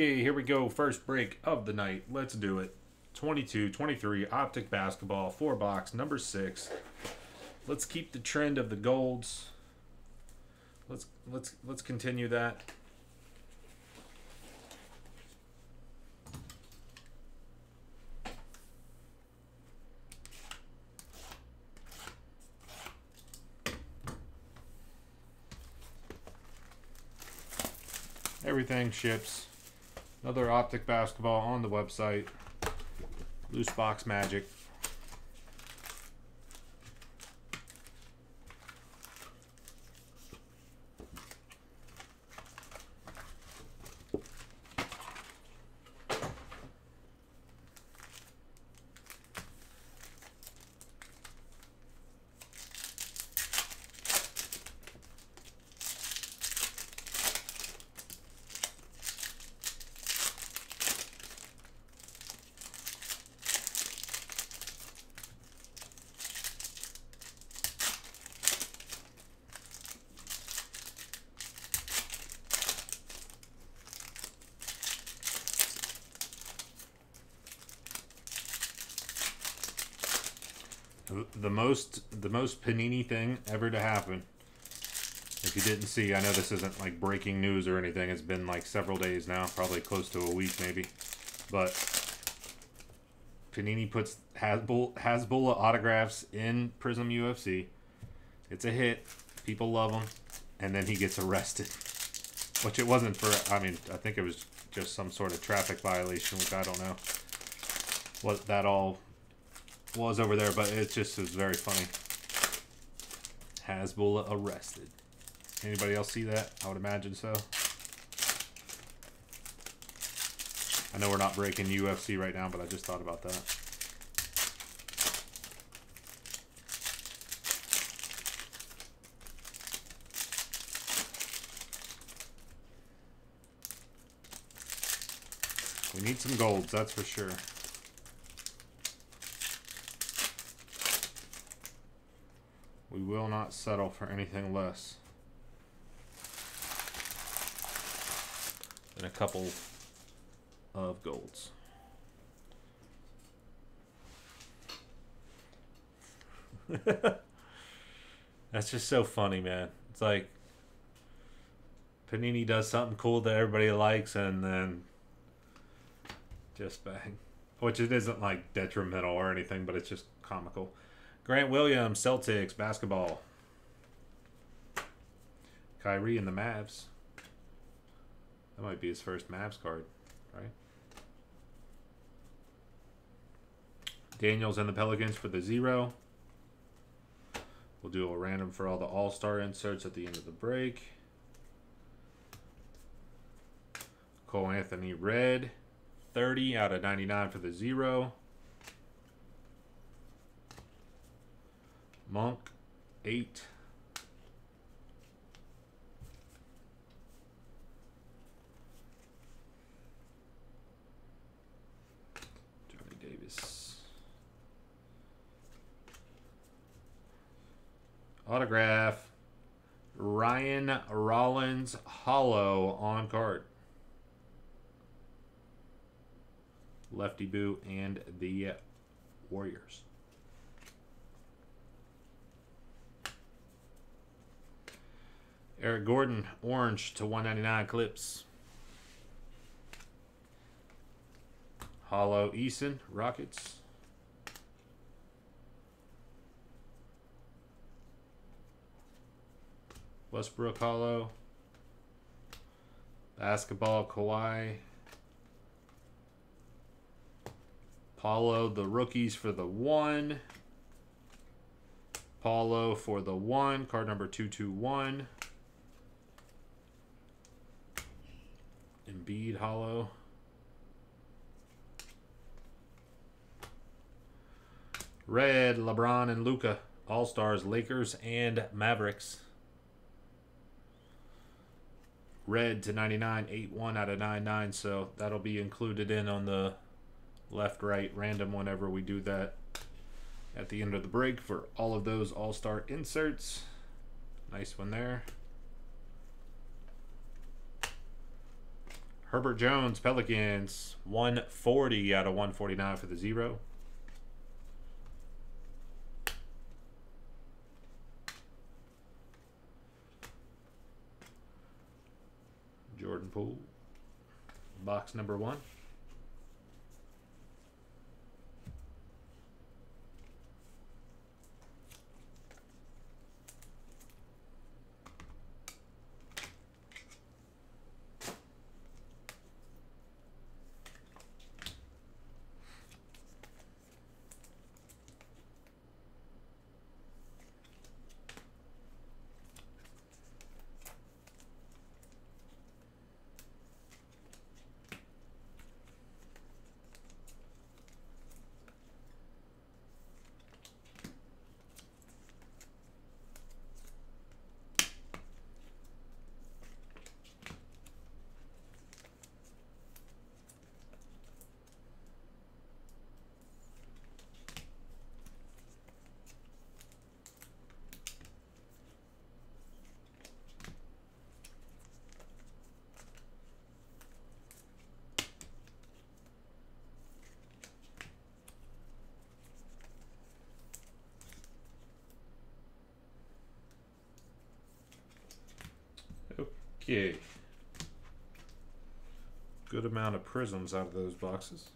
Okay, here we go. First break of the night. Let's do it. 22, 23, Optic Basketball, four box, number six. Let's keep the trend of the golds. Let's let's let's continue that. Everything ships. Another optic basketball on the website. Loose box magic. The most the most panini thing ever to happen. If you didn't see i know this isn't like breaking news or anything. It's been like several days now probably close to a week maybe. But panini puts hasbulla, hasbulla autographs in prism ufc it's a hit. People love him and then he gets arrested. Which it wasn't for i mean i think it was just some sort of traffic violation which i don't know what that all was over there, but it just was very funny. Hasbulla arrested. Anybody else see that? I would imagine so. I know we're not breaking UFC right now, but I just thought about that. We need some golds, that's for sure. Will not settle for anything less than a couple of golds. That's just so funny, man. It's like Panini does something cool that everybody likes and then just bang. Which it isn't like detrimental or anything, but it's just comical. Grant Williams, Celtics, basketball. Kyrie and the Mavs. That might be his first Mavs card, right? Daniels and the Pelicans for the zero. We'll do a random for all the All-Star inserts at the end of the break. Cole Anthony Red, 30 out of 99 for the zero. Monk, 8. Johnny Davis. Autograph. Ryan Rollins Hollow on card. Lefty Boo and the Warriors. Eric Gordon, orange to 199 clips. Hollow Eason, Rockets. Westbrook Hollow. Basketball Kawhi. Paolo, the rookies for the one. Paolo for the one. Card number 221. Embiid hollow. Red, LeBron and Luka. All-Stars, Lakers and Mavericks. Red to 99, 8-1 out of 99. So that'll be included in on the left-right random whenever we do that at the end of the break for all of those All-Star inserts. Nice one there. Herbert Jones, Pelicans, 140 out of 149 for the zero. Jordan Poole, box number one. Okay. Good amount of prisms out of those boxes.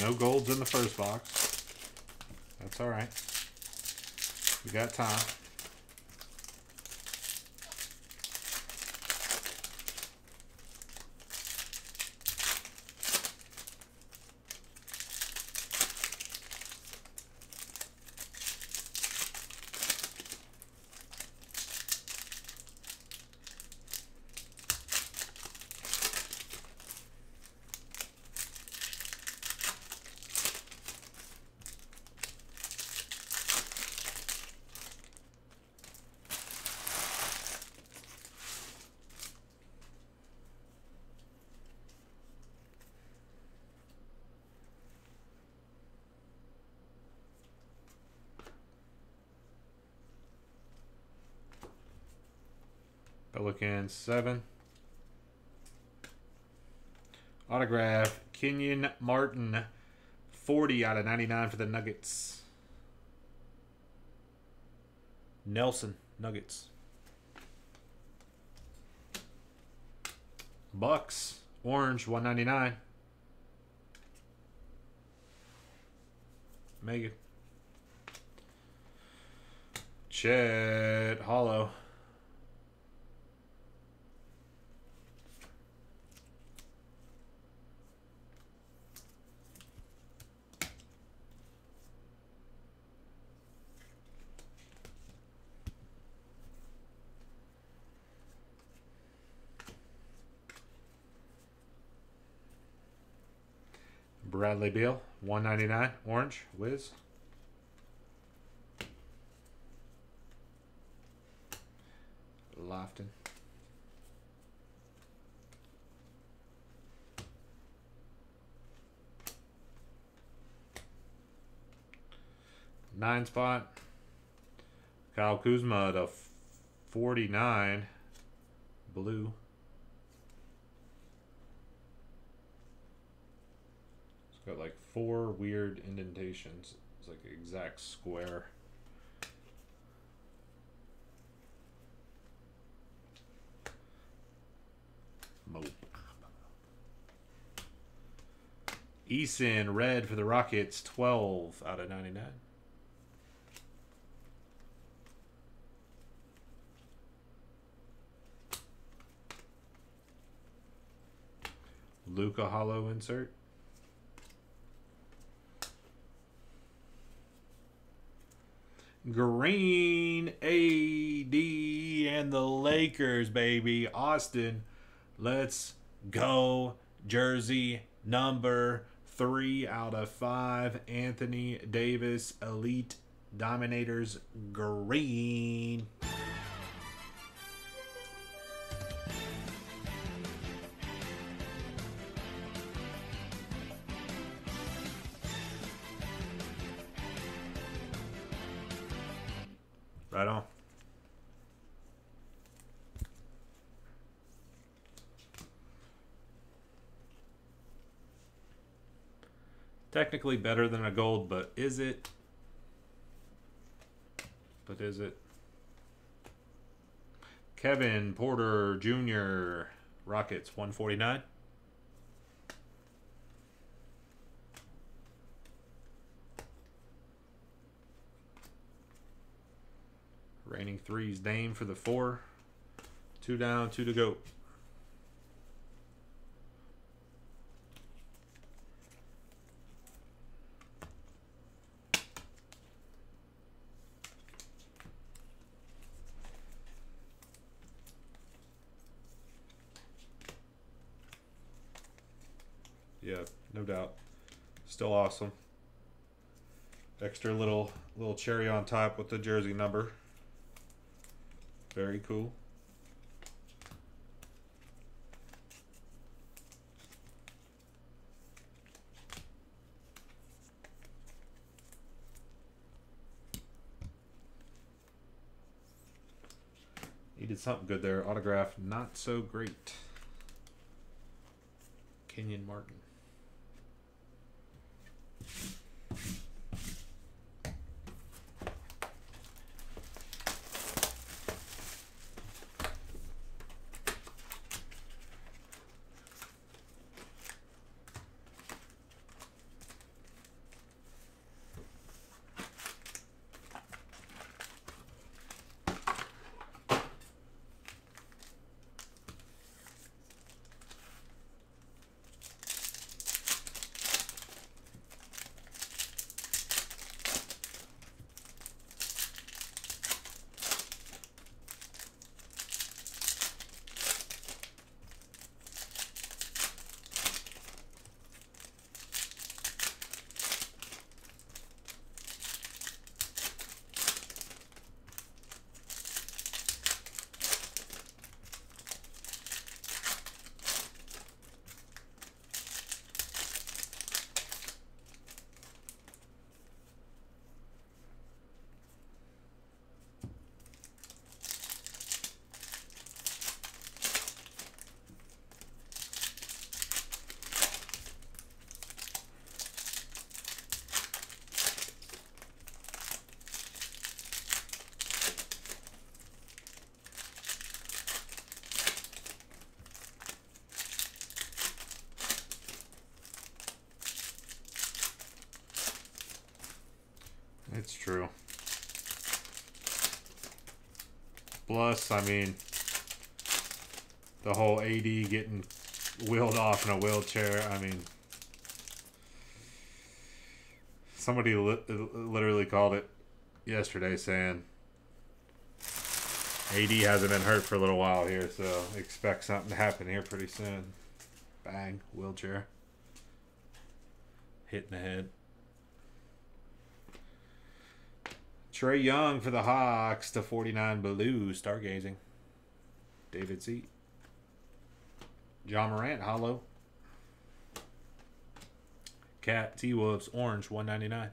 No golds in the first box. That's all right. We got time. Pelicans seven. Autograph Kenyon Martin, 40 out of 99 for the Nuggets. Nelson Nuggets. Bucks Orange 199. Megan. Chet Hollow. Bradley Beal, 199 orange, whiz. Lofton. Nine spot. Kyle Kuzma to 49. Blue. Got like four weird indentations. It's like exact square. Mo. Eason, red for the Rockets, 12 out of 99. Luka Hollow insert. Green AD and the Lakers, baby. Austin, let's go. Jersey number three out of five. Anthony Davis, Elite Dominators, green. Technically better than a gold, but is it? But is it? Kevin Porter Jr. Rockets 149. Raining threes Dame for the four. Two down, two to go. Yeah, no doubt. Still awesome. Extra little little cherry on top with the jersey number. Very cool. He did something good there. Autograph, not so great. Kenyon Martin. It's true. Plus, I mean, the whole AD getting wheeled off in a wheelchair. I mean, somebody li literally called it yesterday saying AD hasn't been hurt for a little while here, so expect something to happen here pretty soon. Bang, wheelchair. Hitting the head. Trae Young for the Hawks to 49 Blue, stargazing. David Z. John Morant, hollow. Cat T Wolves, orange, 199.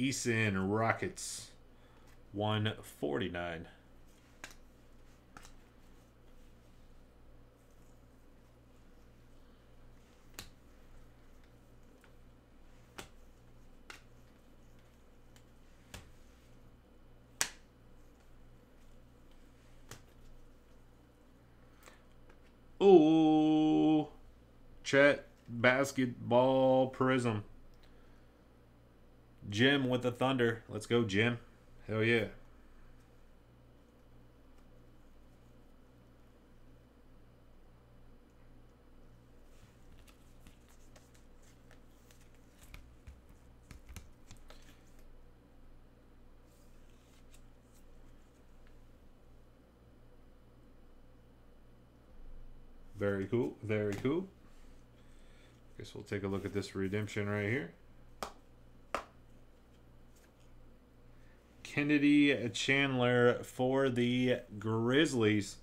Eason Rockets, 149. Oh, Chet basketball prism. Jim with the Thunder. Let's go, Jim. Hell yeah. Very cool. Very cool. Guess we'll take a look at this redemption right here. Kennedy Chandler for the Grizzlies.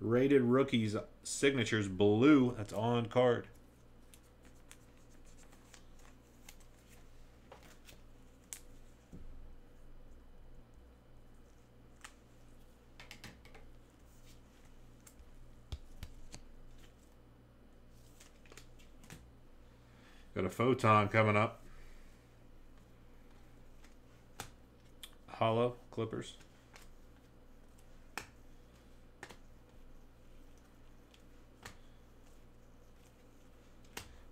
Rated rookies signatures blue. That's on card. Got a photon coming up. Hollow Clippers.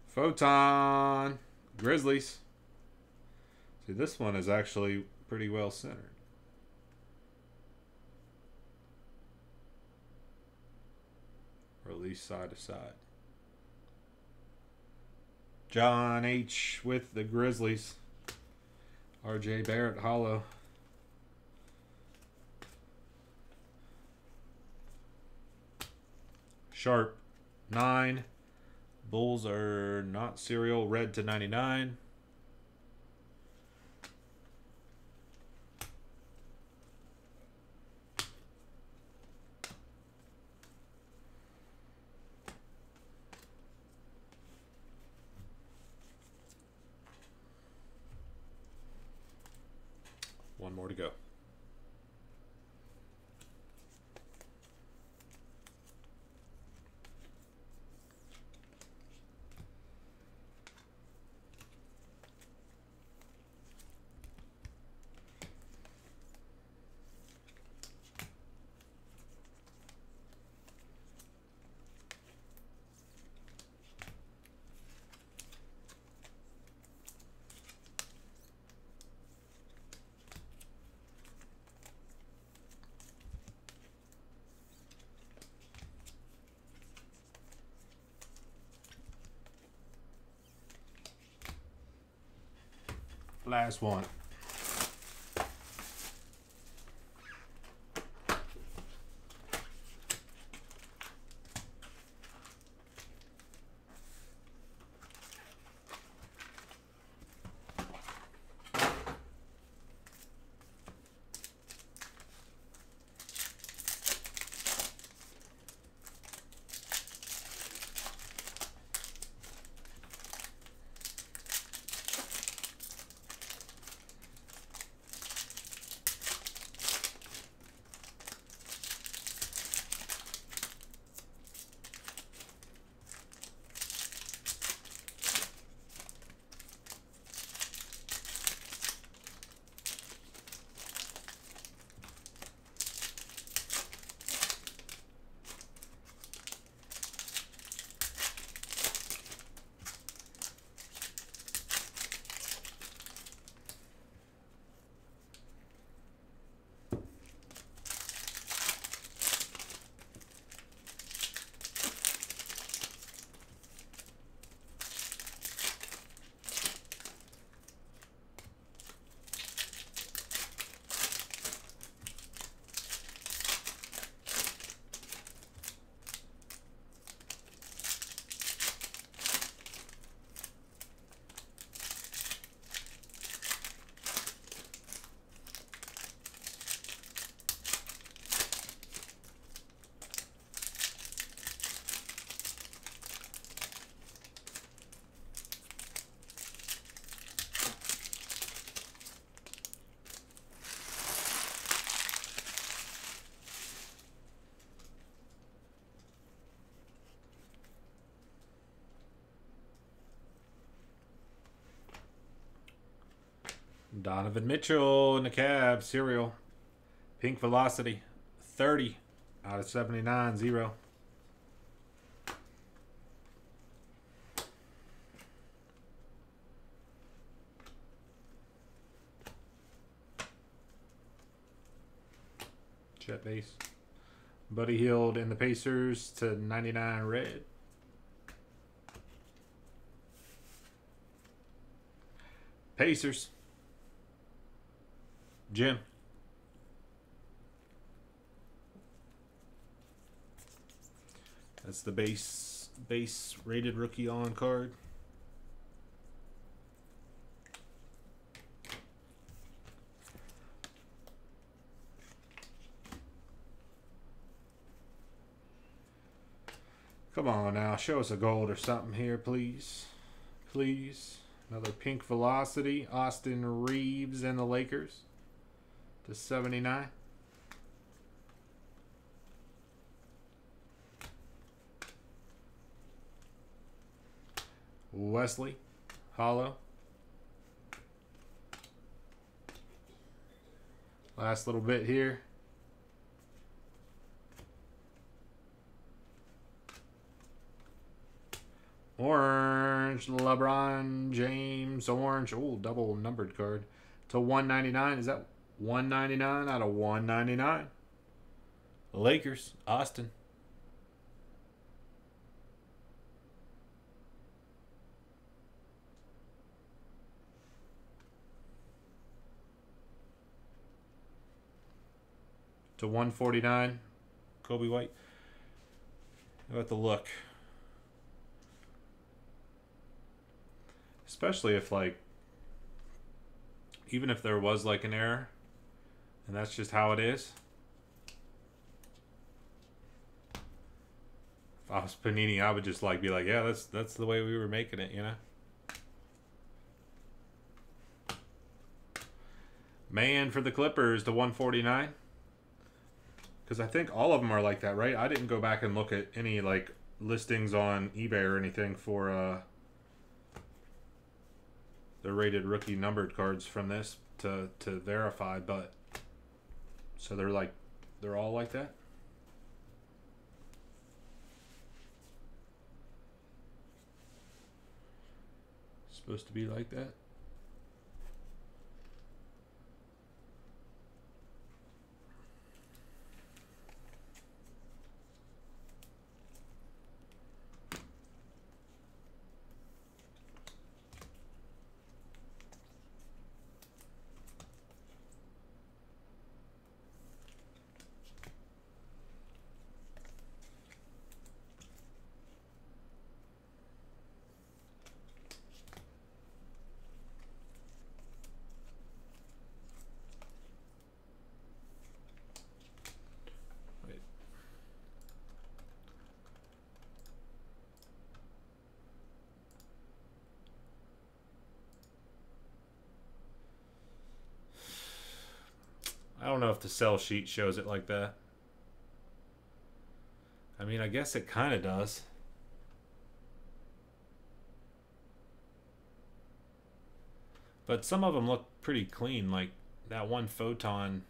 Photon Grizzlies. See, this one is actually pretty well centered. Least side to side. John H. with the Grizzlies. RJ Barrett Hollow. Sharpe, 9. Bulls are not serial, red to 99. One more to go. Last one. Donovan Mitchell in the cab, serial. Pink Velocity, 30 out of 79, zero. Chet base. Buddy Hield in the Pacers to 99 red. Pacers. Jim. That's the base base rated rookie on card. Come on now, show us a gold or something here, please. Please. Another pink velocity. Austin Reaves and the Lakers to 79. Wesley, hollow. Last little bit here. Orange, LeBron James, orange. Oh, double numbered card to 199. Is that 199 out of 199? Lakers, Austin. To 149, Coby White. How about the look? especially if like even if there was like an error and that's just how it is. If I was Panini I would just like be like yeah that's that's the way we were making it you know? Man for the Clippers to 149 because I think all of them are like that right? I didn't go back and look at any like listings on eBay or anything for uh the rated rookie numbered cards from this to to verify, but so they're like they're all like that. Supposed to be like that. I don't know if the sell sheet shows it like that. I mean, I guess it kind of does. But some of them look pretty clean, like that one photon.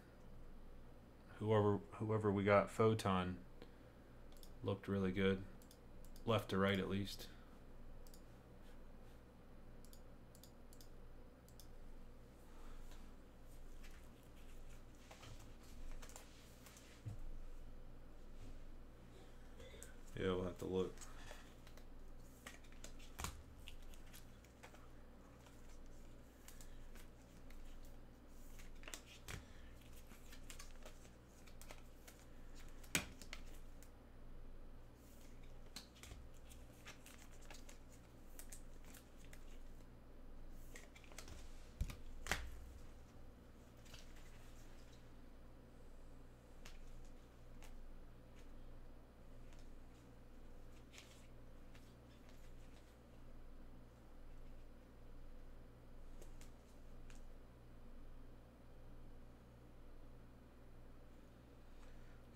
Whoever whoever we got photon looked really good, left to right at least. Yeah, we'll have to look.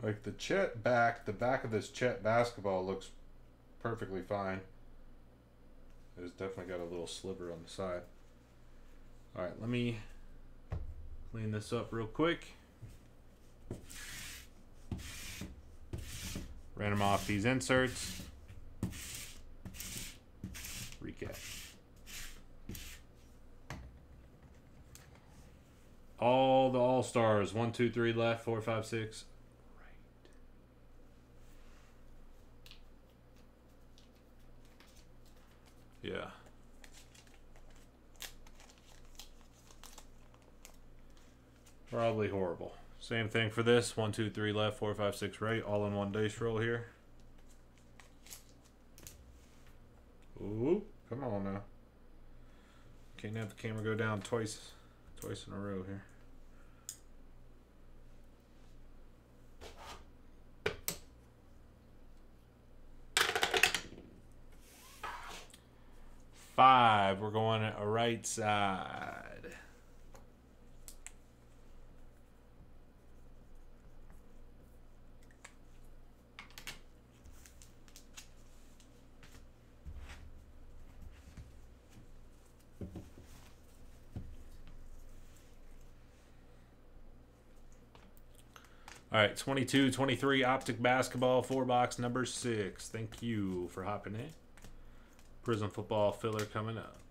Like the Chet back, the back of this Chet basketball looks perfectly fine. It's definitely got a little sliver on the side. All right, let me Clean this up real quick. Ran them off these inserts. Recap. All the All Stars. One, two, three left. Four, five, six. Right. Yeah. Probably horrible. Same thing for this. One, two, three left, four, five, six right. All in one dice roll here. Ooh, come on now. Can't have the camera go down twice, twice in a row here. Five. We're going a right side. All right, 22 23 Optic Basketball, four box number six. Thank you for hopping in. Prizm Football filler coming up.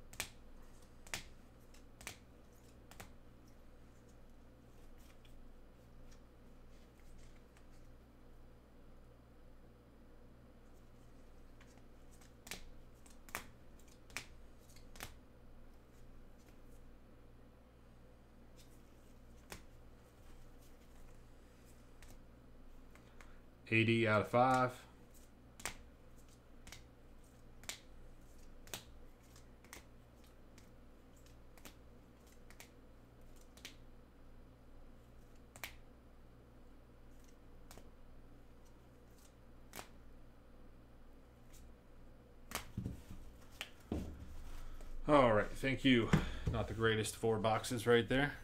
Eighty out of five. All right, thank you. Not the greatest four boxes right there.